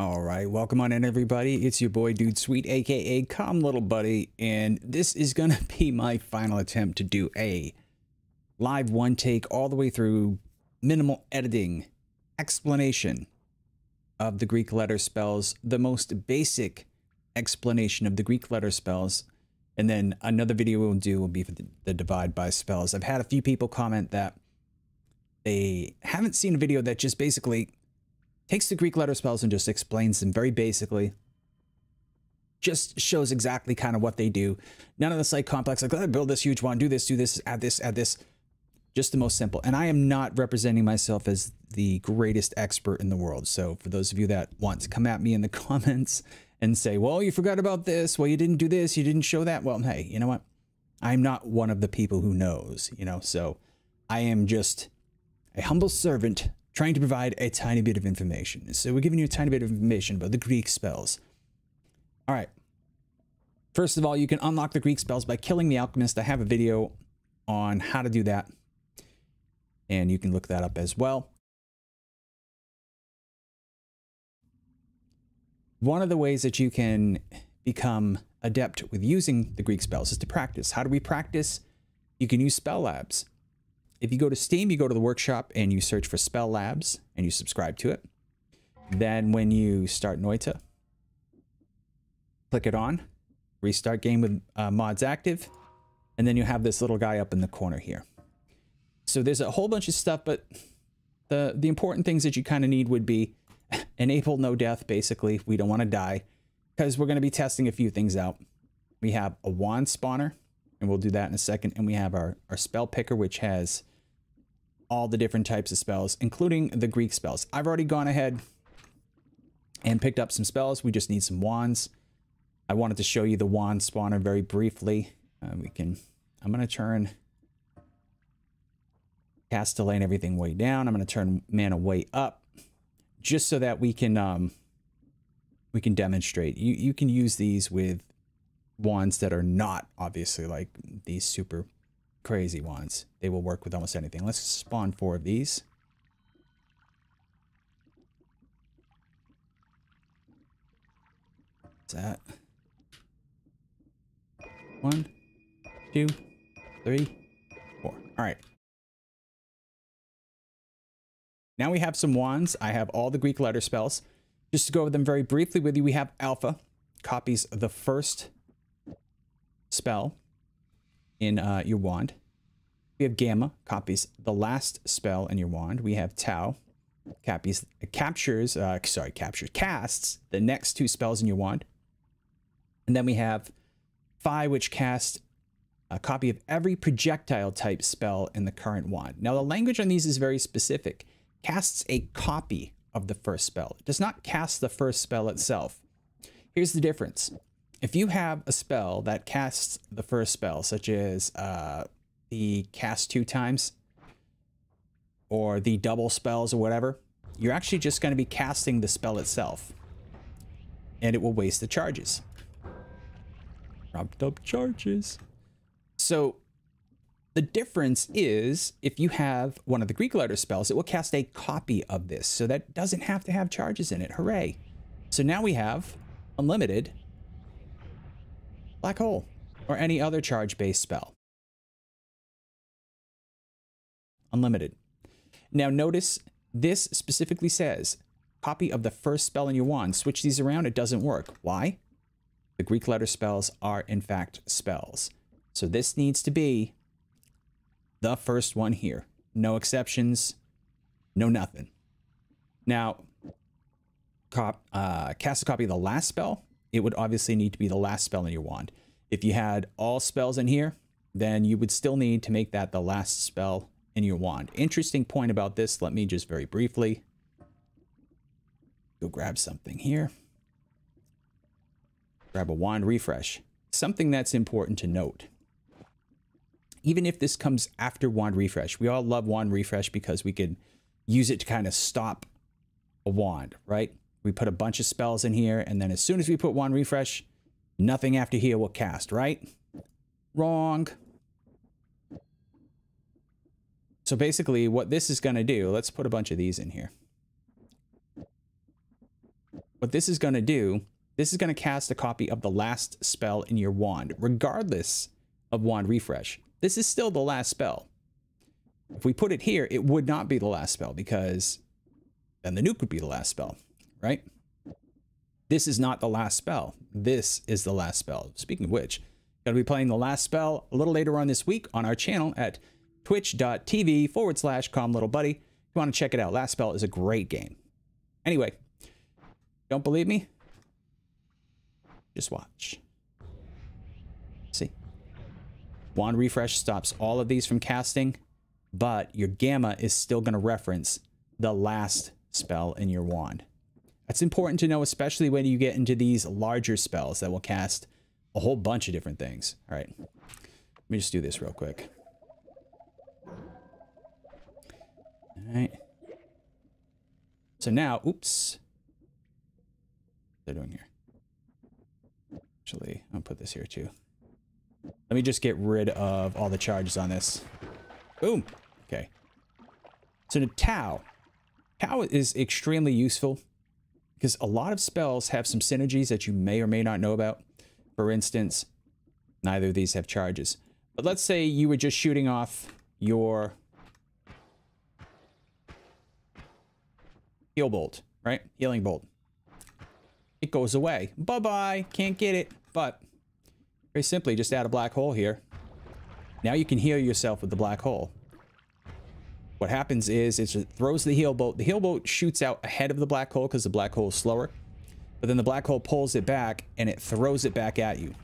All right, welcome on in, everybody. It's your boy, Dude Sweet, aka Calm Little Buddy, and this is gonna be my final attempt to do a live one take all the way through minimal editing explanation of the Greek letter spells, the most basic explanation of the Greek letter spells, and then another video we'll do will be for the, the divide by spells. I've had a few people comment that they haven't seen a video that just basically takes the Greek letter spells and just explains them very basically. Just shows exactly kind of what they do. None of the site complex, like, oh, build this huge one, do this, do this, add this, add this. Just the most simple. And I am not representing myself as the greatest expert in the world. So for those of you that want to come at me in the comments and say, well, you forgot about this. Well, you didn't do this. You didn't show that. Well, hey, you know what? I'm not one of the people who knows, you know, so I am just a humble servant trying to provide a tiny bit of information. So we're giving you a tiny bit of information about the Greek spells. All right. First of all, you can unlock the Greek spells by killing the alchemist. I have a video on how to do that. And you can look that up as well. One of the ways that you can become adept with using the Greek spells is to practice. How do we practice? You can use spell labs. If you go to Steam, you go to the workshop and you search for Spell Labs and you subscribe to it. Then when you start Noita, click it on, restart game with uh, mods active, and then you have this little guy up in the corner here. So there's a whole bunch of stuff, but the, the important things that you kind of need would be enable no death, basically. We don't want to die because we're going to be testing a few things out. We have a wand spawner, and we'll do that in a second. And we have our, our spell picker, which has all the different types of spells, including the Greek spells. I've already gone ahead and picked up some spells. We just need some wands. I wanted to show you the wand spawner very briefly. Uh, we can, I'm going to turn cast delay and everything way down. I'm going to turn mana way up just so that we can, um, we can demonstrate. You, you can use these with wands that are not obviously like these super crazy ones. They will work with almost anything. Let's spawn four of these. What's that? One, two, three, four. All right. Now we have some wands. I have all the Greek letter spells. Just to go over them very briefly with you, we have Alpha, copies the first spell in uh, your wand. We have Gamma, copies the last spell in your wand. We have Tau, copies, captures, uh, sorry, captures, casts the next two spells in your wand. And then we have Phi, which casts a copy of every projectile type spell in the current wand. Now, the language on these is very specific. Casts a copy of the first spell. It does not cast the first spell itself. Here's the difference if you have a spell that casts the first spell, such as uh, the cast two times or the double spells or whatever, you're actually just going to be casting the spell itself. And it will waste the charges. Ramped up charges. So the difference is if you have one of the Greek letter spells, it will cast a copy of this. So that doesn't have to have charges in it. Hooray. So now we have unlimited Black Hole, or any other charge-based spell. Unlimited. Now notice this specifically says, copy of the first spell in your wand. Switch these around, it doesn't work. Why? The Greek letter spells are in fact spells. So this needs to be the first one here. No exceptions, no nothing. Now, cop, uh, cast a copy of the last spell it would obviously need to be the last spell in your wand. If you had all spells in here, then you would still need to make that the last spell in your wand. Interesting point about this, let me just very briefly go grab something here. Grab a wand refresh. Something that's important to note. Even if this comes after wand refresh, we all love wand refresh because we could use it to kind of stop a wand, right? We put a bunch of spells in here, and then as soon as we put wand refresh, nothing after here will cast, right? Wrong. So basically what this is going to do, let's put a bunch of these in here. what this is going to do, this is going to cast a copy of the last spell in your wand, regardless of wand refresh. This is still the last spell. If we put it here, it would not be the last spell because then the nuke would be the last spell, right? This is not the last spell. This is the last spell. Speaking of which, going to be playing the last spell a little later on this week on our channel at twitch.tv forward slash calm little buddy. If you want to check it out, last spell is a great game. Anyway, don't believe me? Just watch. See? Wand refresh stops all of these from casting, but your gamma is still going to reference the last spell in your wand. That's important to know, especially when you get into these larger spells that will cast a whole bunch of different things. All right, let me just do this real quick. All right. So now, oops. They're doing here. Actually, I'll put this here too. Let me just get rid of all the charges on this. Boom. Okay. So the Tau. Tau is extremely useful because a lot of spells have some synergies that you may or may not know about. For instance, neither of these have charges. But let's say you were just shooting off your heal bolt, right? Healing bolt. It goes away. Bye-bye. Can't get it. But very simply, just add a black hole here. Now you can heal yourself with the black hole. What happens is it throws the heal bolt. The heal bolt shoots out ahead of the black hole because the black hole is slower. But then the black hole pulls it back and it throws it back at you.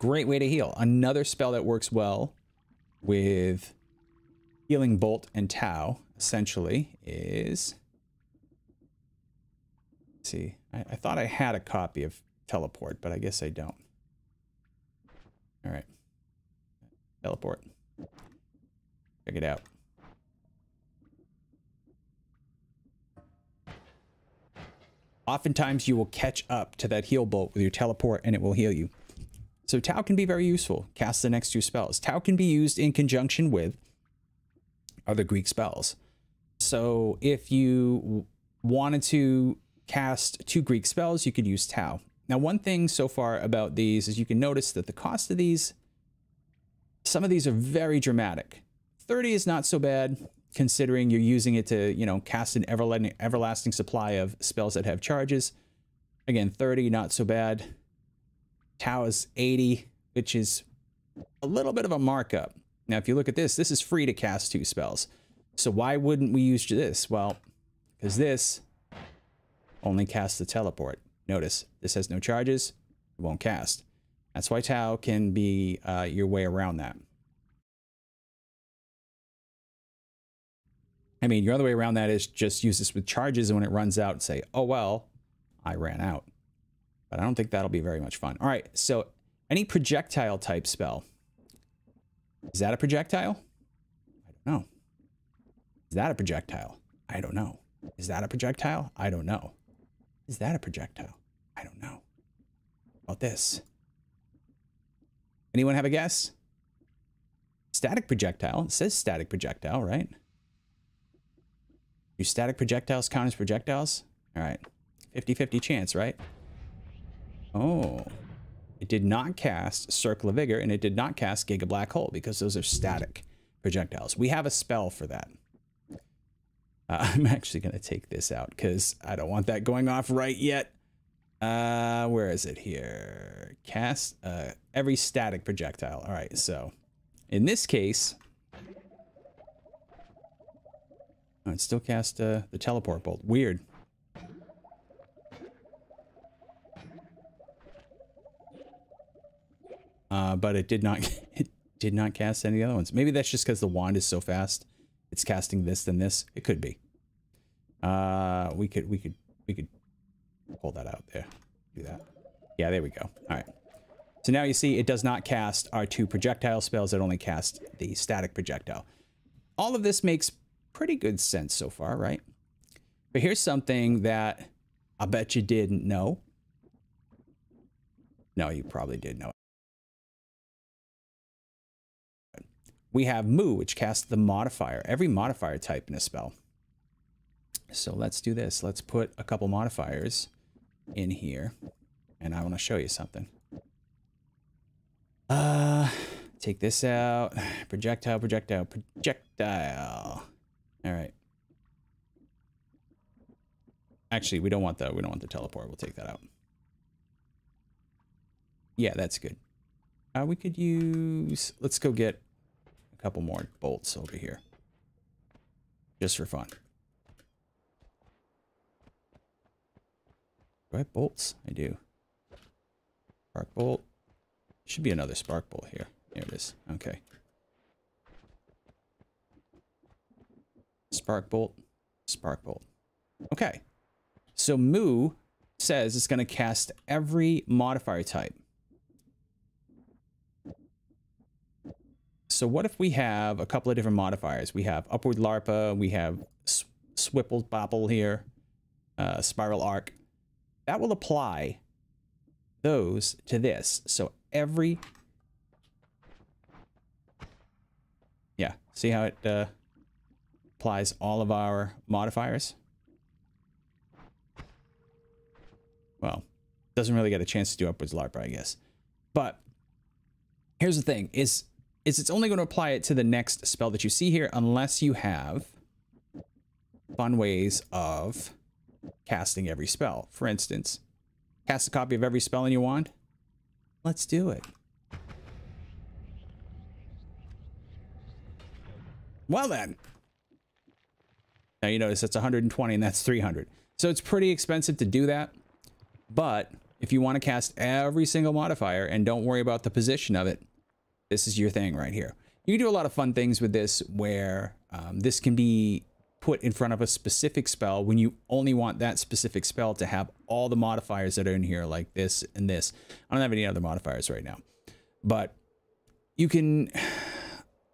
Great way to heal. Another spell that works well with healing bolt and tau essentially is see I, I, thought I had a copy of teleport but I guess I don't all right teleport check it out Oftentimes you will catch up to that heal bolt with your teleport and it will heal you. So Tau can be very useful. Cast the next two spells. Tau can be used in conjunction with other Greek spells. So if you wanted to cast two Greek spells, you could use Tau. Now, one thing so far about these is you can notice that the cost of these, some of these are very dramatic. 30 is not so bad considering you're using it to, you know, cast an everlasting supply of spells that have charges. Again, 30, not so bad. Tau is 80, which is a little bit of a markup. Now, if you look at this, this is free to cast two spells. So why wouldn't we use this? Well, because this only casts the teleport. Notice, this has no charges, it won't cast. That's why Tau can be uh, your way around that. I mean, your other way around that is just use this with charges and when it runs out, say, oh, well, I ran out. But I don't think that'll be very much fun. All right, so any projectile type spell. Is that a projectile? I don't know. Is that a projectile? I don't know. Is that a projectile? I don't know. Is that a projectile? I don't know. about this? Anyone have a guess? Static projectile. It says static projectile, right? Do static projectiles count as projectiles? All right. 50-50 chance, right? Oh. It did not cast Circle of Vigor, and it did not cast Giga Black Hole, because those are static projectiles. We have a spell for that. Uh, I'm actually going to take this out, because I don't want that going off right yet. Uh, where is it here? Cast uh, every static projectile. All right, so in this case, Oh, it still cast uh, the teleport bolt. Weird. Uh, but it did not it did not cast any other ones. Maybe that's just because the wand is so fast. It's casting this then this. It could be. Uh, we could we could we could pull that out there. Do that. Yeah, there we go. All right. So now you see it does not cast our two projectile spells. It only casts the static projectile. All of this makes pretty good sense so far, right? But here's something that I bet you didn't know. No, you probably did know. We have Mu, which casts the modifier, every modifier type in a spell. So let's do this. Let's put a couple modifiers. in here and I want to show you something. Uh, take this out. Projectile, projectile, projectile. All right. Actually, we don't want the we don't want the teleport. We'll take that out. Yeah, that's good. Uh, we could use. Let's go get a couple more bolts over here, just for fun. Do I have bolts? I do. Spark bolt. Should be another spark bolt here. There it is. Okay. Spark bolt. Spark bolt. Okay. So Mu says it's going to cast every modifier type. So what if we have a couple of different modifiers? We have Upward Larpa, we have Swipple Bopple here, uh, Spiral Arc. That will apply those to this. So every... Yeah, see how it uh, applies all of our modifiers? Well, doesn't really get a chance to do upwards larpa, I guess. But here's the thing, is, is it's only going to apply it to the next spell that you see here unless you have fun ways of casting every spell. For instance, cast a copy of every spell in your wand. Let's do it. Well then. Now you notice that's 120 and that's 300. So it's pretty expensive to do that. But if you want to cast every single modifier and don't worry about the position of it, this is your thing right here. You can do a lot of fun things with this where um, this can be put in front of a specific spell when you only want that specific spell to have all the modifiers that are in here like this and this. I don't have any other modifiers right now, but you can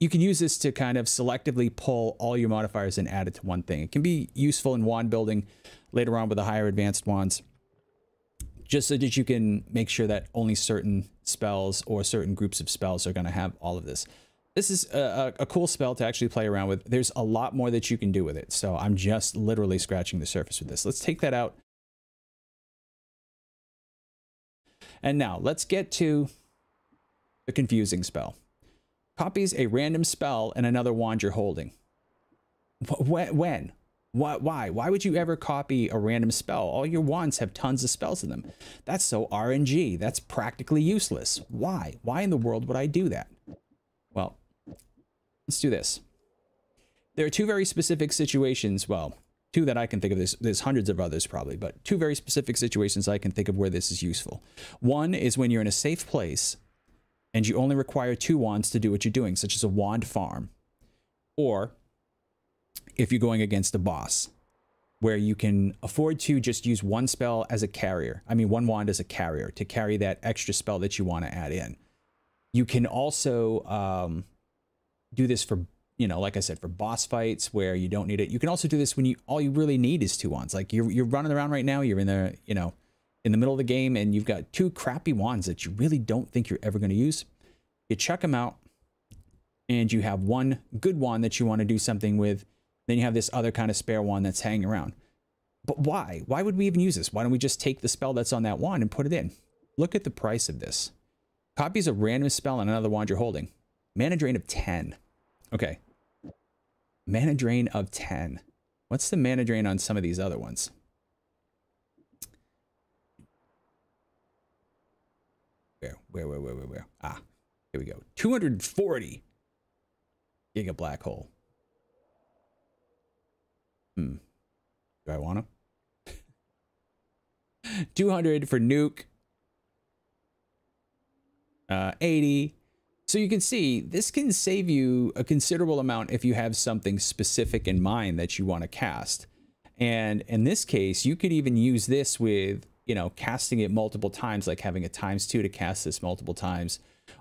you can use this to kind of selectively pull all your modifiers and add it to one thing. It can be useful in wand building later on with the higher advanced wands just so that you can make sure that only certain spells or certain groups of spells are going to have all of this. This is a, a, cool spell to actually play around with. There's a lot more that you can do with it. So I'm just literally scratching the surface with this. Let's take that out. And now let's get to the confusing spell. Copies a random spell and another wand you're holding. When? What, why? Why would you ever copy a random spell? All your wands have tons of spells in them. That's so RNG. That's practically useless. Why? Why in the world would I do that? Well, let's do this. There are two very specific situations. Well, two that I can think of. There's, there's hundreds of others probably, but two very specific situations I can think of where this is useful. One is when you're in a safe place and you only require two wands to do what you're doing, such as a wand farm. Or if you're going against a boss where you can afford to just use one spell as a carrier. I mean, one wand as a carrier to carry that extra spell that you want to add in. You can also um, do this for, you know, like I said, for boss fights where you don't need it. You can also do this when you all you really need is two wands. Like you're you're running around right now, you're in the, you know, in the middle of the game and you've got two crappy wands that you really don't think you're ever going to use. You chuck them out and you have one good wand that you want to do something with then you have this other kind of spare one that's hanging around. But why? Why would we even use this? Why don't we just take the spell that's on that wand and put it in? Look at the price of this. Copies a random spell on another wand you're holding. Mana drain of 10. Okay. Mana drain of 10. What's the mana drain on some of these other ones? Where, where, where, where, where, where? Ah, here we go. 240 giga black hole. Hmm. Do I want to? 200 for nuke. Uh, 80. So you can see this can save you a considerable amount if you have something specific in mind that you want to cast. And in this case, you could even use this with, you know, casting it multiple times, like having a times two to cast this multiple times.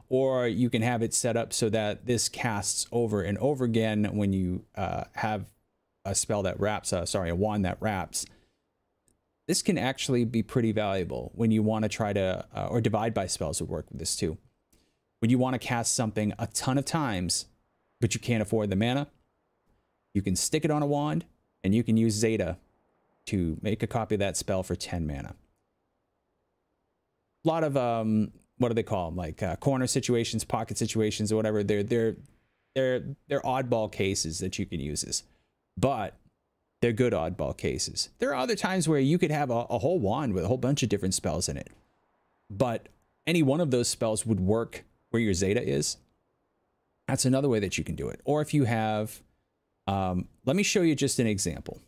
Or you can have it set up so that this casts over and over again when you uh, have a spell that wraps, uh, sorry, a wand that wraps, this can actually be pretty valuable when you want to try to, uh, or divide by spells would work with this too. When you want to cast something a ton of times, but you can't afford the mana, you can stick it on a wand and you can use Zeta to make a copy of that spell for 10 mana. Lot of um, what do they call them? Like uh, corner situations, pocket situations, or whatever. They're they're they're they're oddball cases that you can use this, but they're good oddball cases. There are other times where you could have a, a whole wand with a whole bunch of different spells in it, but any one of those spells would work where your Zeta is. That's another way that you can do it. Or if you have, um, let me show you just an example.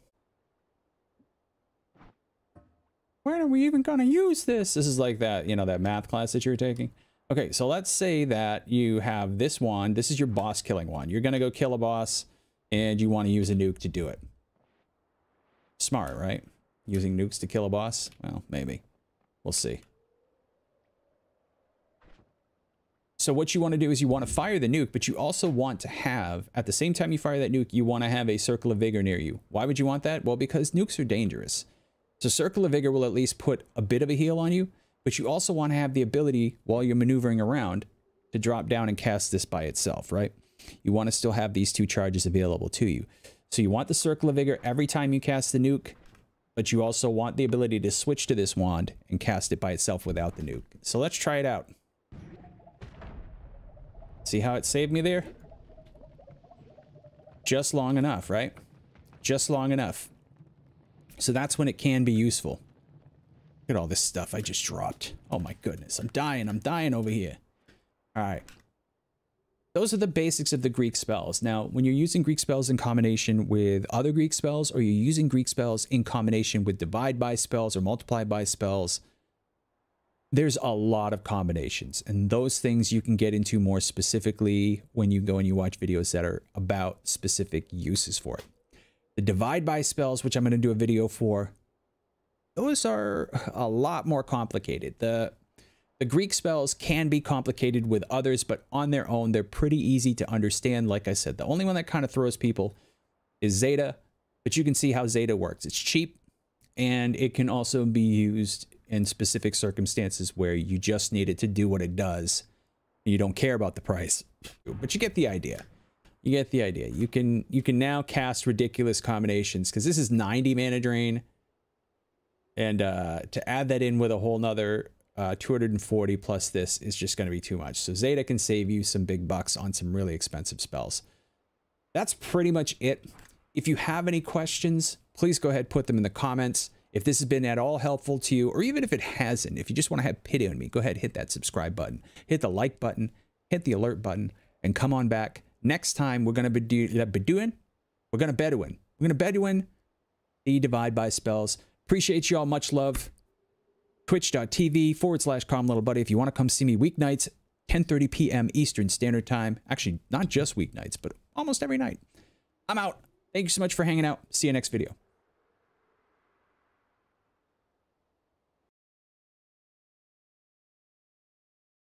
When are we even going to use this? This is like that, you know, that math class that you were taking. Okay, so let's say that you have this wand. This is your boss killing wand. You're going to go kill a boss and you want to use a nuke to do it. Smart, right? Using nukes to kill a boss? Well, maybe. We'll see. So what you want to do is you want to fire the nuke, but you also want to have, at the same time you fire that nuke, you want to have a circle of vigor near you. Why would you want that? Well, because nukes are dangerous. So circle of vigor will at least put a bit of a heal on you, but you also want to have the ability while you're maneuvering around to drop down and cast this by itself, right? You want to still have these two charges available to you. So you want the circle of vigor every time you cast the nuke, but you also want the ability to switch to this wand and cast it by itself without the nuke. So let's try it out. See how it saved me there? Just long enough, right? Just long enough. So that's when it can be useful. Look at all this stuff I just dropped. Oh my goodness, I'm dying, I'm dying over here. All right. Those are the basics of the Greek spells. Now, when you're using Greek spells in combination with other Greek spells, or you're using Greek spells in combination with divide by spells or multiply by spells, there's a lot of combinations and those things you can get into more specifically when you go and you watch videos that are about specific uses for it. The divide by spells, which I'm going to do a video for, those are a lot more complicated. The the Greek spells can be complicated with others, but on their own, they're pretty easy to understand. Like I said, the only one that kind of throws people is Zeta, but you can see how Zeta works. It's cheap and it can also be used in specific circumstances where you just need it to do what it does. You don't care about the price, but you get the idea. You get the idea. You can you can now cast ridiculous combinations because this is 90 mana drain. And uh, to add that in with a whole nother uh, 240 plus this is just going to be too much. So Zeta can save you some big bucks on some really expensive spells. That's pretty much it. If you have any questions, please go ahead, put them in the comments. If this has been at all helpful to you, or even if it hasn't, if you just want to have pity on me, go ahead, hit that subscribe button, hit the like button, hit the alert button, and come on back. Next time, we're going to be, do, be doing, we're going to Bedouin. We're going to Bedouin the divide by spells. Appreciate you all. Much love. Twitch.tv forward slash calm little buddy. If you want to come see me weeknights, 10.30 p.m. Eastern Standard Time. Actually, not just weeknights, but almost every night. I'm out. Thank you so much for hanging out. See you next video.